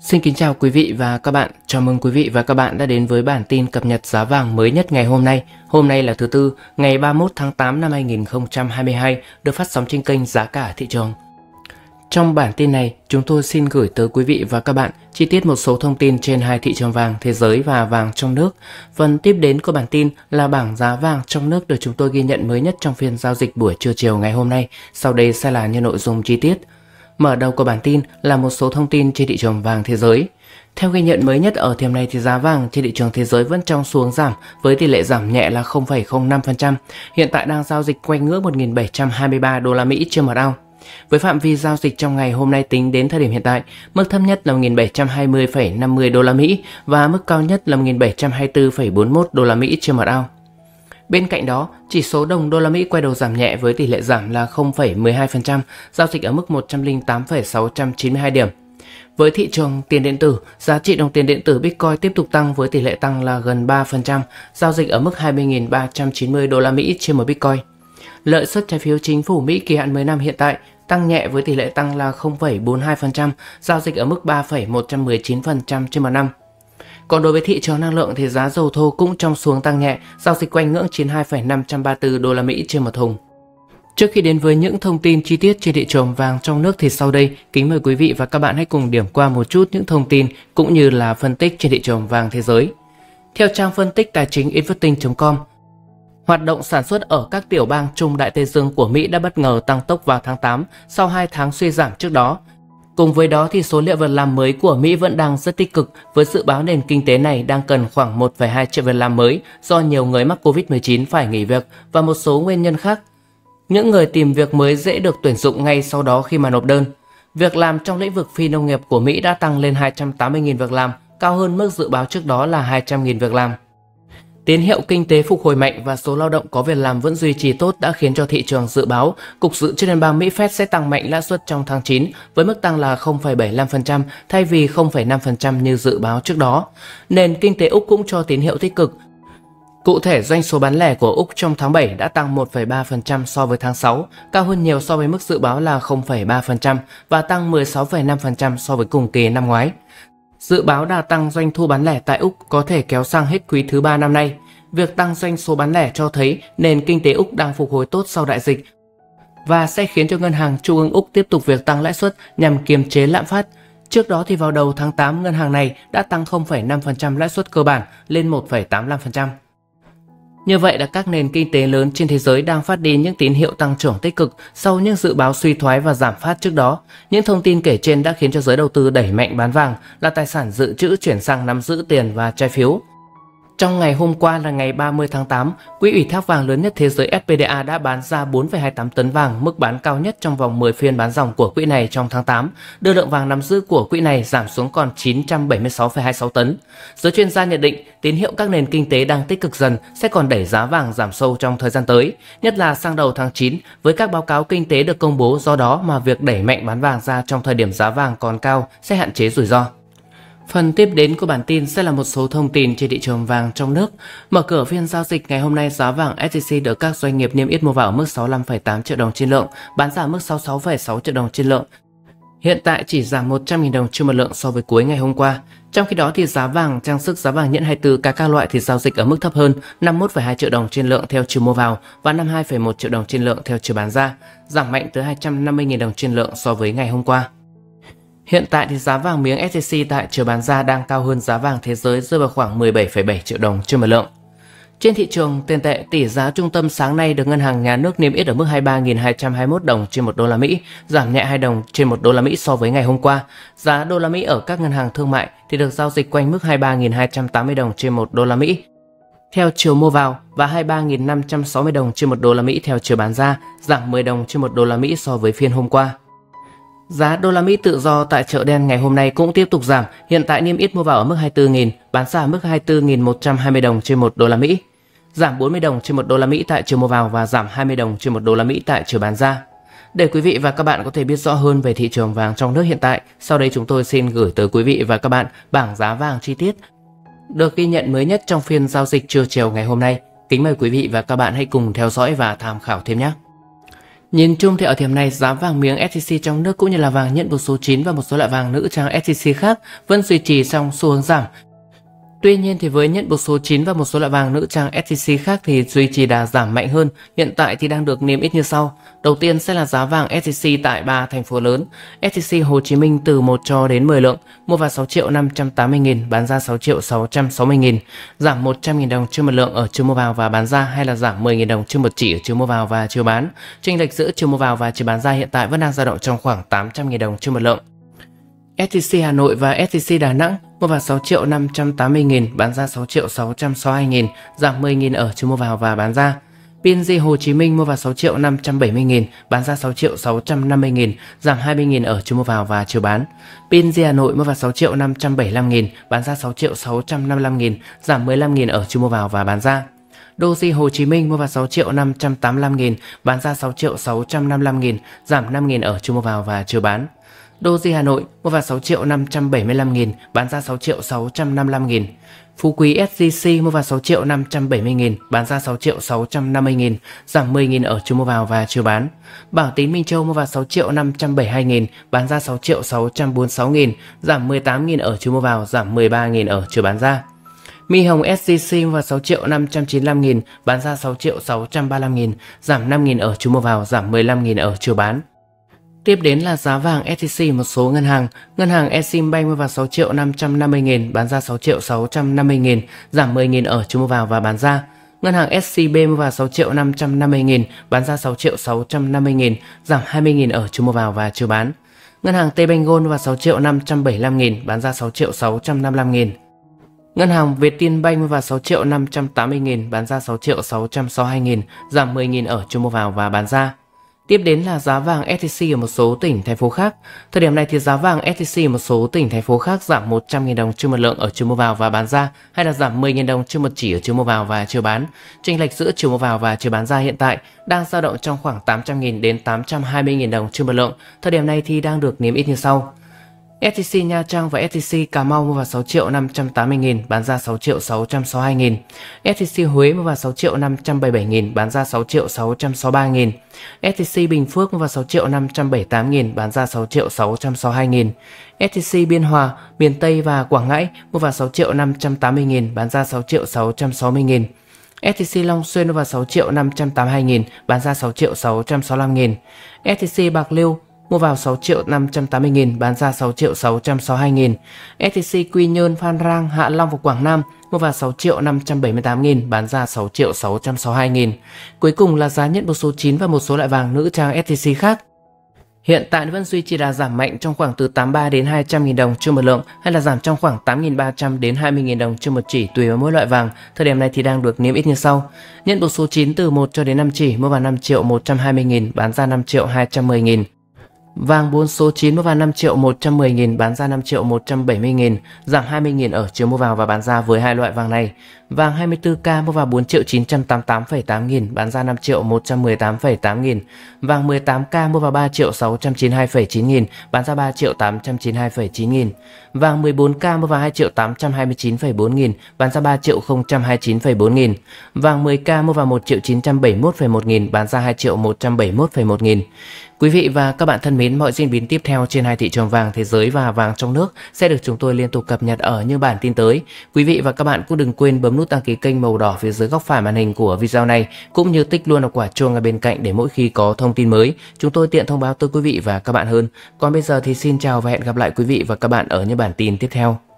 Xin kính chào quý vị và các bạn. Chào mừng quý vị và các bạn đã đến với bản tin cập nhật giá vàng mới nhất ngày hôm nay. Hôm nay là thứ tư, ngày 31 tháng 8 năm 2022, được phát sóng trên kênh Giá cả thị trường. Trong bản tin này, chúng tôi xin gửi tới quý vị và các bạn chi tiết một số thông tin trên hai thị trường vàng thế giới và vàng trong nước. Phần tiếp đến của bản tin là bảng giá vàng trong nước được chúng tôi ghi nhận mới nhất trong phiên giao dịch buổi trưa chiều ngày hôm nay. Sau đây sẽ là những nội dung chi tiết. Mở đầu của bản tin là một số thông tin trên thị trường vàng thế giới. Theo ghi nhận mới nhất ở thời điểm này thì giá vàng trên thị trường thế giới vẫn trong xuống giảm với tỷ lệ giảm nhẹ là 0,05%, hiện tại đang giao dịch quanh ngưỡng 1.723 đô la Mỹ trên một ao. Với phạm vi giao dịch trong ngày hôm nay tính đến thời điểm hiện tại, mức thấp nhất là 1.720,50 đô la Mỹ và mức cao nhất là 1.724,41 đô la Mỹ trên một ao. Bên cạnh đó, chỉ số đồng đô la Mỹ quay đầu giảm nhẹ với tỷ lệ giảm là 0,12%, giao dịch ở mức 108,692 điểm. Với thị trường tiền điện tử, giá trị đồng tiền điện tử Bitcoin tiếp tục tăng với tỷ lệ tăng là gần 3%, giao dịch ở mức 20.390 đô la Mỹ trên một Bitcoin. Lợi suất trái phiếu chính phủ Mỹ kỳ hạn 10 năm hiện tại tăng nhẹ với tỷ lệ tăng là 0,42%, giao dịch ở mức 3,119% trên một năm. Còn đối với thị trường năng lượng thì giá dầu thô cũng trong xuống tăng nhẹ, giao dịch quanh ngưỡng 92,534 đô la Mỹ trên một thùng. Trước khi đến với những thông tin chi tiết trên thị trường vàng trong nước thì sau đây, kính mời quý vị và các bạn hãy cùng điểm qua một chút những thông tin cũng như là phân tích trên thị trường vàng thế giới. Theo trang phân tích tài chính investing.com, Hoạt động sản xuất ở các tiểu bang Trung Đại Tây Dương của Mỹ đã bất ngờ tăng tốc vào tháng 8 sau 2 tháng suy giảm trước đó. Cùng với đó thì số liệu việc làm mới của Mỹ vẫn đang rất tích cực với dự báo nền kinh tế này đang cần khoảng 1,2 triệu việc làm mới do nhiều người mắc Covid-19 phải nghỉ việc và một số nguyên nhân khác. Những người tìm việc mới dễ được tuyển dụng ngay sau đó khi mà nộp đơn. Việc làm trong lĩnh vực phi nông nghiệp của Mỹ đã tăng lên 280.000 việc làm, cao hơn mức dự báo trước đó là 200.000 việc làm. Tín hiệu kinh tế phục hồi mạnh và số lao động có việc làm vẫn duy trì tốt đã khiến cho thị trường dự báo Cục Dự trữ Liên bang Mỹ Fed sẽ tăng mạnh lãi suất trong tháng 9 với mức tăng là 0,75% thay vì 0,5% như dự báo trước đó. Nền kinh tế Úc cũng cho tín hiệu tích cực. Cụ thể, doanh số bán lẻ của Úc trong tháng 7 đã tăng 1,3% so với tháng 6, cao hơn nhiều so với mức dự báo là 0,3% và tăng 16,5% so với cùng kỳ năm ngoái. Dự báo đà tăng doanh thu bán lẻ tại Úc có thể kéo sang hết quý thứ ba năm nay. Việc tăng doanh số bán lẻ cho thấy nền kinh tế Úc đang phục hồi tốt sau đại dịch và sẽ khiến cho ngân hàng trung ương Úc tiếp tục việc tăng lãi suất nhằm kiềm chế lạm phát. Trước đó thì vào đầu tháng 8 ngân hàng này đã tăng 0,5% lãi suất cơ bản lên 1,85%. Như vậy là các nền kinh tế lớn trên thế giới đang phát đi những tín hiệu tăng trưởng tích cực sau những dự báo suy thoái và giảm phát trước đó. Những thông tin kể trên đã khiến cho giới đầu tư đẩy mạnh bán vàng, là tài sản dự trữ chuyển sang nắm giữ tiền và trái phiếu. Trong ngày hôm qua là ngày 30 tháng 8, quỹ ủy thác vàng lớn nhất thế giới SPDA đã bán ra 4,28 tấn vàng, mức bán cao nhất trong vòng 10 phiên bán dòng của quỹ này trong tháng 8, đưa lượng vàng nắm giữ của quỹ này giảm xuống còn 976,26 tấn. Giới chuyên gia nhận định, tín hiệu các nền kinh tế đang tích cực dần sẽ còn đẩy giá vàng giảm sâu trong thời gian tới, nhất là sang đầu tháng 9 với các báo cáo kinh tế được công bố do đó mà việc đẩy mạnh bán vàng ra trong thời điểm giá vàng còn cao sẽ hạn chế rủi ro. Phần tiếp đến của bản tin sẽ là một số thông tin trên thị trường vàng trong nước. Mở cửa phiên giao dịch ngày hôm nay giá vàng SJC được các doanh nghiệp niêm yết mua vào ở mức 65,8 triệu đồng trên lượng, bán ra mức 66,6 triệu đồng trên lượng. Hiện tại chỉ giảm 100.000 đồng trên một lượng so với cuối ngày hôm qua. Trong khi đó thì giá vàng trang sức giá vàng nhẫn 24 cả các loại thì giao dịch ở mức thấp hơn 51,2 triệu đồng trên lượng theo chiều mua vào và 52,1 triệu đồng trên lượng theo chiều bán ra, giảm mạnh tới 250.000 đồng trên lượng so với ngày hôm qua. Hiện tại thì giá vàng miếng SJC tại chiều bán ra đang cao hơn giá vàng thế giới rơi vào khoảng 17,7 triệu đồng trên một lượng. Trên thị trường tiền tệ, tỷ giá trung tâm sáng nay được ngân hàng nhà nước niêm yết ở mức 23.221 đồng trên một đô la Mỹ, giảm nhẹ 2 đồng trên một đô la Mỹ so với ngày hôm qua. Giá đô la Mỹ ở các ngân hàng thương mại thì được giao dịch quanh mức 23.280 đồng trên một đô la Mỹ theo chiều mua vào và 23.560 đồng trên một đô la Mỹ theo chiều bán ra, giảm 10 đồng trên một đô la Mỹ so với phiên hôm qua. Giá đô la Mỹ tự do tại chợ đen ngày hôm nay cũng tiếp tục giảm, hiện tại niêm yết mua vào ở mức 24.000, bán ra ở mức 24.120 đồng trên 1 đô la Mỹ. Giảm 40 đồng trên 1 đô la Mỹ tại chiều mua vào và giảm 20 đồng trên 1 đô la Mỹ tại chiều bán ra. Để quý vị và các bạn có thể biết rõ hơn về thị trường vàng trong nước hiện tại, sau đây chúng tôi xin gửi tới quý vị và các bạn bảng giá vàng chi tiết được ghi nhận mới nhất trong phiên giao dịch trưa chiều ngày hôm nay. Kính mời quý vị và các bạn hãy cùng theo dõi và tham khảo thêm nhé. Nhìn chung thì ở thời điểm này, giá vàng miếng SJC trong nước cũng như là vàng nhận một số 9 và một số loại vàng nữ trang SJC khác vẫn duy trì trong xu hướng giảm. Tuy nhiên thì với nhận một số 9 và một số loại vàng nữ trang SJC khác thì duy trì đà giảm mạnh hơn, hiện tại thì đang được niêm yết như sau. Đầu tiên sẽ là giá vàng SJC tại ba thành phố lớn. SJC Hồ Chí Minh từ 1 cho đến 10 lượng, mua vào 6 triệu 580 nghìn, bán ra 6 triệu 660 nghìn, giảm 100 nghìn đồng trên một lượng ở chiều mua vào và bán ra hay là giảm 10 nghìn đồng trên một chỉ ở chiều mua vào và chiều bán. Chênh lệch giữa chiều mua vào và chiều bán ra hiện tại vẫn đang dao động trong khoảng 800 nghìn đồng trên một lượng. STC Hà Nội và STC Đà Nẵng mua vào 6 triệu 580 nghìn, bán ra 6 triệu 662 nghìn, giảm 10 nghìn ở chiều mua vào và bán ra. PNG Hồ Chí Minh mua vào 6 triệu 570 nghìn, bán ra 6 triệu 650 nghìn, giảm 20 nghìn ở chiều mua vào và chiều bán. PNG Hà Nội mua vào 6 triệu 575 nghìn, bán ra 6 triệu 655 nghìn, giảm 15 nghìn ở chiều mua vào và bán ra. Doji Hồ Chí Minh mua vào 6 triệu 585 nghìn, bán ra 6 triệu 655 nghìn, giảm 5 nghìn ở chiều mua vào và chiều bán. Doji Hà Nội mua vào 6 triệu 575 nghìn, bán ra 6 triệu 655 nghìn. Phú Quý SGC mua vào 6 triệu 570 nghìn, bán ra 6 triệu 650 nghìn, giảm 10 nghìn ở chiều mua vào và chiều bán. Bảo Tín Minh Châu mua vào 6 triệu 572 nghìn, bán ra 6 triệu 646 nghìn, giảm 18 nghìn ở chiều mua vào, giảm 13 nghìn ở chiều bán ra. Mi Hồng SJC mua vào 6 triệu 595 nghìn, bán ra 6 triệu 635 nghìn, giảm 5 nghìn ở chiều mua vào, giảm 15 nghìn ở chiều bán. Tiếp đến là giá vàng SJC một số ngân hàng. Ngân hàng Eximbank mua vào 6 triệu 550 nghìn, bán ra 6 triệu 650 nghìn, giảm 10 nghìn ở chiều mua vào và bán ra. Ngân hàng SCB mua vào 6 triệu 550 nghìn, bán ra 6 triệu 650 nghìn, giảm 20 nghìn ở chiều mua vào và chiều bán. Ngân hàng Tbank Gold mua vào 6 triệu 575 nghìn, bán ra 6 triệu 655 nghìn. Ngân hàng Vietinbank mua vào 6 triệu 580 nghìn, bán ra 6 triệu 662 nghìn, giảm 10 nghìn ở chiều mua vào và bán ra. Tiếp đến là giá vàng SJC ở một số tỉnh, thành phố khác. Thời điểm này thì giá vàng SJC ở một số tỉnh, thành phố khác giảm 100.000 đồng trên một lượng ở chiều mua vào và bán ra, hay là giảm 10.000 đồng trên một chỉ ở chiều mua vào và chiều bán. Chênh lệch giữa chiều mua vào và chiều bán ra hiện tại đang dao động trong khoảng 800.000 đến 820.000 đồng trên một lượng. Thời điểm này thì đang được niêm yết như sau. STC Nha Trang và STC Cà Mau mua vào 6 triệu 580 nghìn, bán ra 6 triệu 662 nghìn. STC Huế mua vào 6 triệu 577 nghìn, bán ra 6 triệu 663 nghìn. STC Bình Phước mua vào 6 triệu 578 nghìn, bán ra 6 triệu 662 nghìn. STC Biên Hòa, miền Tây và Quảng Ngãi mua vào 6 triệu 580 nghìn, bán ra 6 triệu 660 nghìn. STC Long Xuyên mua vào 6 triệu 582 nghìn, bán ra 6 triệu 665 nghìn. STC Bạc Liêu mua vào 6 triệu 580 nghìn, bán ra 6 triệu 662 nghìn. STC Quy Nhơn, Phan Rang, Hạ Long và Quảng Nam mua vào 6 triệu 578 nghìn, bán ra 6 triệu 662 nghìn. Cuối cùng là giá nhận một số 9 và một số loại vàng nữ trang STC khác. Hiện tại vẫn duy trì đà giảm mạnh trong khoảng từ 83 đến 200 000 đồng trên một lượng hay là giảm trong khoảng 8.300 đến 20 000 đồng trên một chỉ tùy vào mỗi loại vàng. Thời điểm này thì đang được niêm yết như sau. Nhận bộ số 9 từ 1 cho đến 5 chỉ mua vào 5 triệu 120 000 bán ra 5 triệu 210 000 Vàng buôn số 9 mua vào 5 triệu 110 nghìn, bán ra 5 triệu 170 nghìn, giảm 20 nghìn ở chiều mua vào và bán ra với hai loại vàng này. Vàng 24K mua vào 4 triệu 988,8 nghìn, bán ra 5 triệu 118,8 nghìn. Vàng 18K mua vào 3 triệu 692,9 nghìn, bán ra 3 triệu 892,9 nghìn. Vàng 14K mua vào 2 triệu 829,4 nghìn, bán ra 3 triệu 029,4 nghìn. Vàng 10K mua vào 1 triệu 971,1 nghìn, bán ra 2 triệu 171,1 nghìn. Quý vị và các bạn thân mến, mọi diễn biến tiếp theo trên hai thị trường vàng thế giới và vàng trong nước sẽ được chúng tôi liên tục cập nhật ở những bản tin tới. Quý vị và các bạn cũng đừng quên bấm nút đăng ký kênh màu đỏ phía dưới góc phải màn hình của video này cũng như tích luôn vào quả chuông ở bên cạnh để mỗi khi có thông tin mới, chúng tôi tiện thông báo tới quý vị và các bạn hơn. Còn bây giờ thì xin chào và hẹn gặp lại quý vị và các bạn ở những bản tin tiếp theo.